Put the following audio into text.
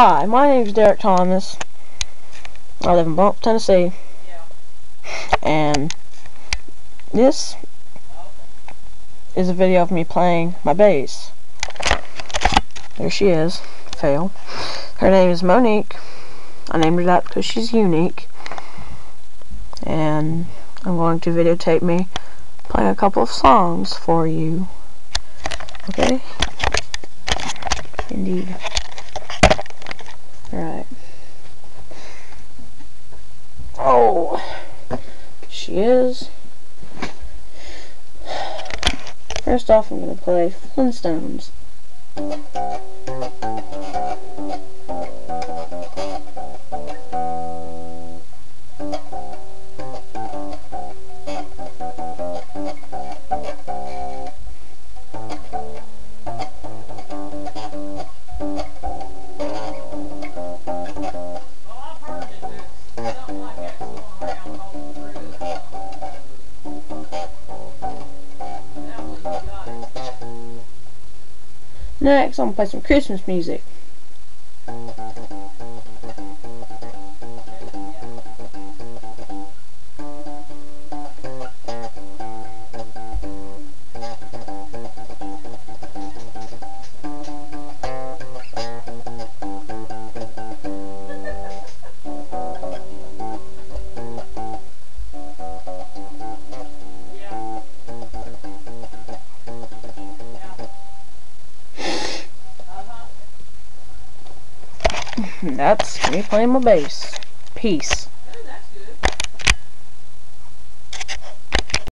Hi, my name is Derek Thomas. I live in Bump, Tennessee. And this is a video of me playing my bass. There she is. Fail. Her name is Monique. I named her that because she's unique. And I'm going to videotape me playing a couple of songs for you. Okay? Indeed. Oh, she is. First off, I'm going to play Flintstones. Next, I'm gonna play some Christmas music. That's me playing my bass. Peace.